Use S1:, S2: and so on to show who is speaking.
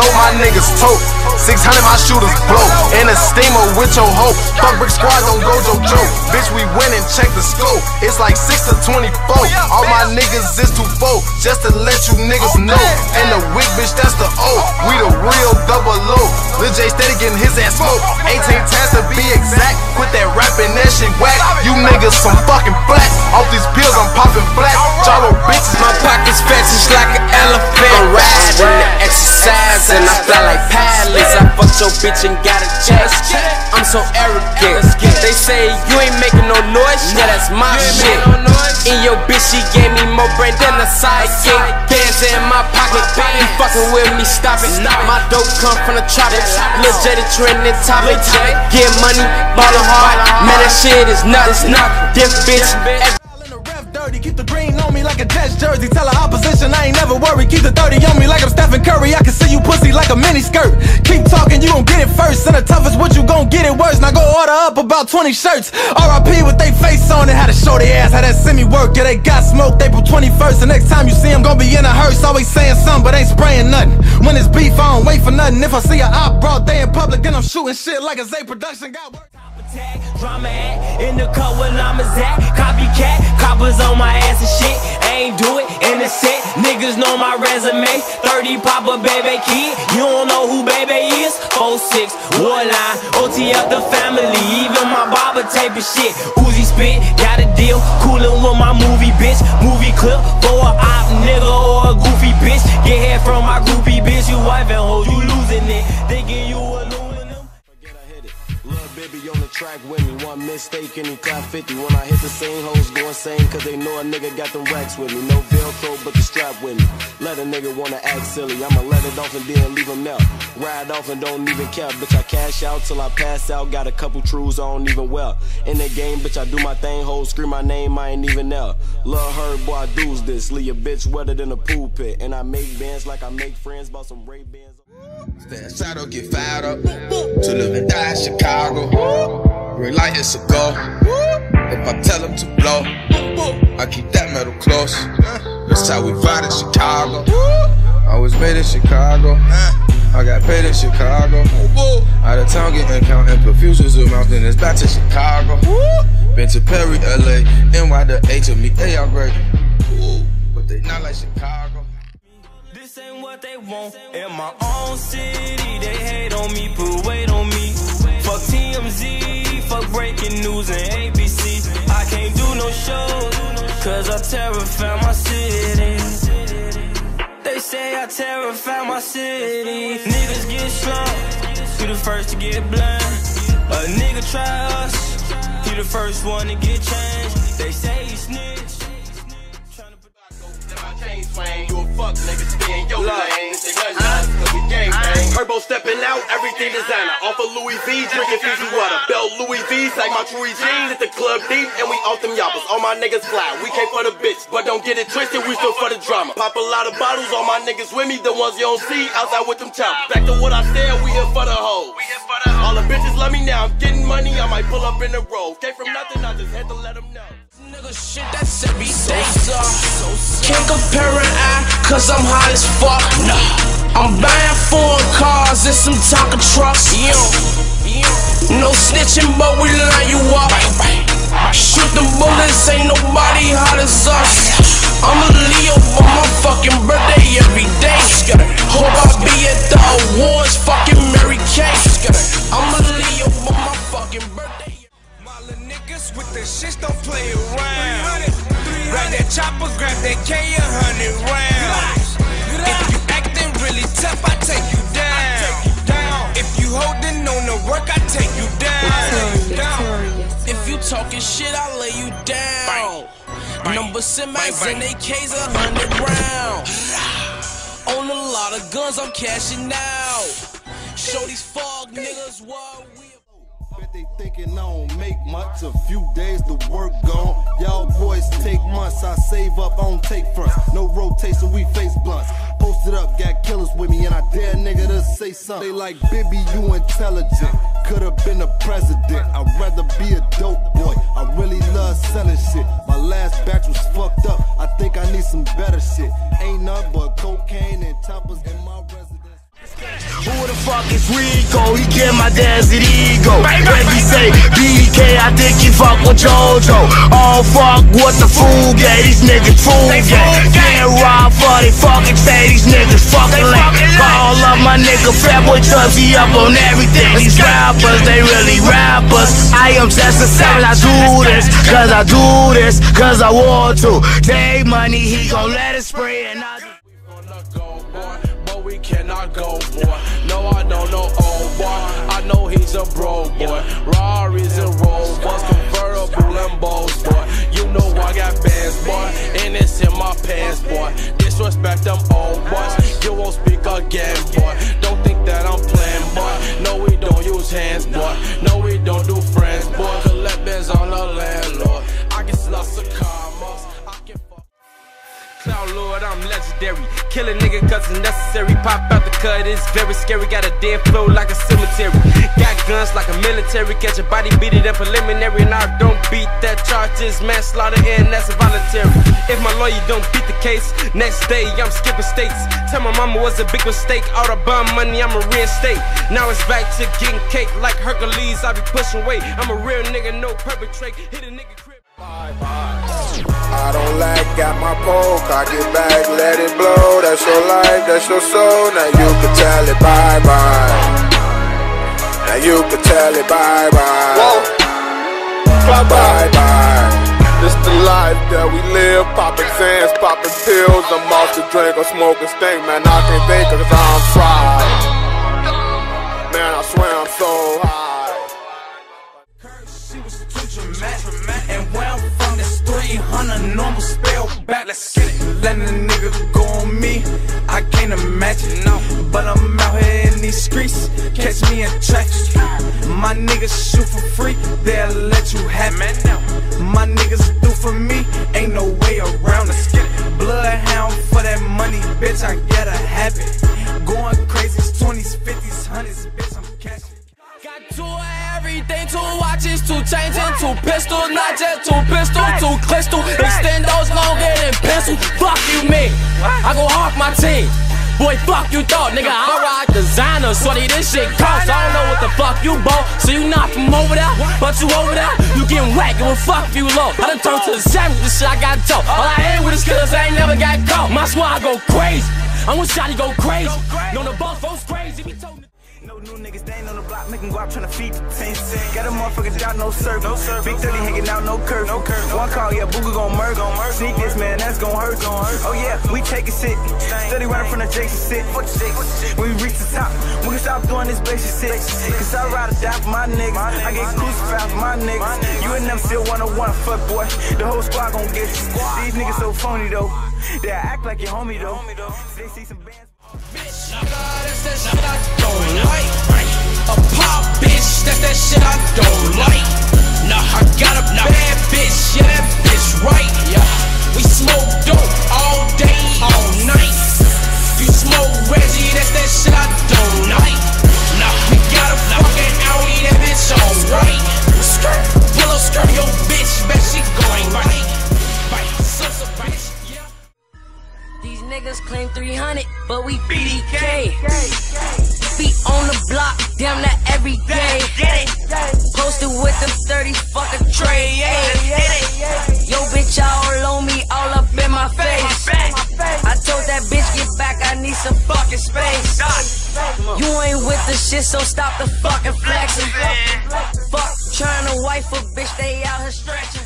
S1: so my niggas tote. 600 my shooters blow. In a steamer with your hope. Fuck brick squad, don't go Joe. Bitch, we win and check the scope. It's like 6 to 24. All my niggas is too full. Just to let you niggas know. And the weak bitch, that's the O. We the real double low. Lil J steady getting his ass smoked. 18 times to be exact. Quit that rapping, that shit whack. You niggas some fucking flat. Off these pills, I'm popping flat. Jalo
S2: fucked your bitch and got a check. I'm so arrogant. They say you ain't making no noise. Yeah, that's my shit. In your bitch, she gave me more brain than a sidekick. Bands in my pocket, you fucking with me, stop it. My dope come from the tropics. Lil J the trending topic. Get money, ballin' hard. Man, that shit is nuts. This bitch.
S3: Keep the green on me like a Jets jersey. Tell the opposition I ain't never worried. Keep the 30 on me like I'm Stephen Curry. I can see you pussy like a mini skirt. Keep talking, you gon' get it first. And the toughest, what you gon' get it worse. Now go order up about 20 shirts. RIP with they face on it. How to show they ass, how that semi work. Yeah, they got smoked April 21st. The next time you see them, gon' be in a hearse. Always saying something, but ain't spraying nothing. When it's beef, I don't wait for nothing. If I see a op broad day in public, then I'm shooting shit like a Z production. Got work.
S4: Drama in the cut where llamas at, copycat, coppers on my ass and shit, ain't do it in the set, niggas know my resume, 30 papa baby kid, you don't know who baby is, 4-6, Warline, OTF the family, even my barber tape and shit, Uzi spit, got a deal, coolin' with my movie bitch, movie clip, for a op nigga
S5: mistake and he clap 50. When I hit the same hoes go insane, cause they know a nigga got them racks with me. No Velcro, but the strap with me. Let a nigga wanna act silly. I'ma let it off and then leave him there. Ride off and don't even care. Bitch, I cash out till I pass out. Got a couple trues I don't even wear. In the game, bitch, I do my thing. Hoes scream my name, I ain't even there. Love her, boy, I do's this. Leave a bitch wetter than a pool pit. And I make bands like I make friends. Bought some Ray Bans.
S6: Stand shadow, get fired up. To live and die in Chicago. Red light a go. If I tell them to blow, I keep that metal close. That's how we fight in Chicago. I was made in Chicago. I got paid in Chicago. Out of town getting counting perfusions of then it's back to Chicago. Been to Perry, LA, NY to A to me, they all great. But they not like Chicago.
S4: This ain't what they want. In my own city, they hate on me, put weight on me. Fuck TMZ, news and ABC. I can't do no shows, cause I terrify my city. They say I terrify my city. Niggas get slumped, he the first to get blind. A nigga try us, he the first one to get changed.
S1: Bang. Turbo stepping out, everything designer. Off of Louis V, drinking Fiji water. Belt Louis V, like my True jeans. Hit the club deep, and we off them yappers. All my niggas fly. We came for the bitch, but don't get it twisted, we still for the drama. Pop a lot of bottles, all my niggas with me. The ones you don't see, outside with them choppers. Back to what I said, we here for the hoes. All the bitches love me now, I'm getting money, I might pull up in the road. Came from nothing, I just had to let them know.
S2: Nigga, shit, that's every day, so Can't compare an eye, cause I'm hot as fuck. Nah. I'm buying foreign cars and some Tonka trucks. No snitching, but we line you up. Shoot them bullets, ain't nobody hot as us. I'm a Leo for my fucking birthday every day. Hope I be at the talking shit, I'll lay you down. Number semis and AKs, a hundred rounds. Own a lot of guns, I'm cashing out. Show these fog niggas what we.
S7: Bet they thinking I don't make much. A few days the work gone. Y'all boys take months. I save up, I don't take fronts. No rotation, we face blunts. Posted up, got killers with me, and I dare nigga to say something. They like, Bibby, you intelligent. Could've been a president. I'd rather be a dope
S2: fuck is Rico? He get my dad's ego. If he say BK, I think he fuck with JoJo. Oh fuck what the fool get. These niggas fool get. Can't rob for they fucking say these niggas fucking lame. All of my nigga Fatboy Tubbsy up on everything. These rappers, they really rappers. I am just a seven. I do this, cause I do this, cause I want to. Take money, he gon' let it spray and I
S8: go, boy, but we cannot go, boy. No, I don't know, oh boy. I know he's a bro, boy. Rari's and Rovers, convertible Lambos, boy. You know I got bands, boy, and it's in my pants, boy. Disrespect them old boys. You won't speak again, boy. Don't think that I'm playing, boy. No, we don't use hands, boy. No, Lord, I'm legendary. Kill a nigga cause it's necessary. Pop out the cut, it's very scary. Got a dead flow like a cemetery. Got guns like a military. Catch a body, beat it in preliminary. And I don't beat that charge, manslaughter and that's voluntary. If my lawyer don't beat the case, next day I'm skipping states. Tell my mama was a big mistake. All the bum money, I'ma reinstate. Now it's back to getting cake like Hercules. I be pushing weight. I'm a real nigga, no perpetrate. Hit a nigga crib.
S9: I don't like, got my poke, I get back, let it blow. That's your life, that's your soul. Now you can tell it bye bye. Now you can tell it bye bye. Bye bye bye. This the life that we live, popping Xans, popping pills. I'm off the drink, I'm smoking stink, man. I can't think cause I'm fried. Man, I swear I'm so high.
S10: She was too dramatic. And 300 normal spell back. Let's get it. Letting a nigga go on me, I can't imagine. No, but I'm out here in these streets. Catch me in traffic. My niggas shoot for free, they'll let you have it. My niggas do for me, ain't no way around it. Bloodhound for that money, bitch, I gotta have it. Going crazy, 20s, 50s, 100s, bitch, I'm catching.
S2: Got two of everything, two watches, two chains, and two pistols. Not just two pistols, two crystal. Extendos longer than pencil. Fuck you, me. I go off my team. Boy, fuck you thought, nigga. I rock designer, sorry this shit cost. I don't know what the fuck you bought, so you not from over there, but you over there, you getting whack, whacked. Well, fuck you low. I done turned to the savage, this shit I got taught. All I ain't with is killers, I ain't never got caught. My squad go crazy. I'm with Shotty go crazy. No, the boss folks crazy.
S11: No new niggas, they ain't on the block, make 'em go out tryna feed the team. Got a motherfucker down, no serve. No serve. Big 30 hanging out, no curve. No curve. One call, yeah, Booga gon' murk. Sneak this, man, that's gon' hurt. Oh yeah, we take a sit. Steady running from the Jason sit. When we reach the top, we can stop doing this basic shit. Cause I ride or die for my niggas. I get crucified for my niggas. You and them still wanna wanna fuck, boy. The whole squad gon' get you. These niggas so phony though. They act like your homie though. They see some bands.
S2: Bitch, nah, that's that shit I don't like.
S12: We BDK. Be on the block, damn that every day. Posted with them 30 fuck a tray. Yo, bitch, all on me, all up in my face. I told that bitch, get back, I need some fucking space. You ain't with the shit, so stop the fucking flexing. Fuck trying to wife a bitch, they out here straight.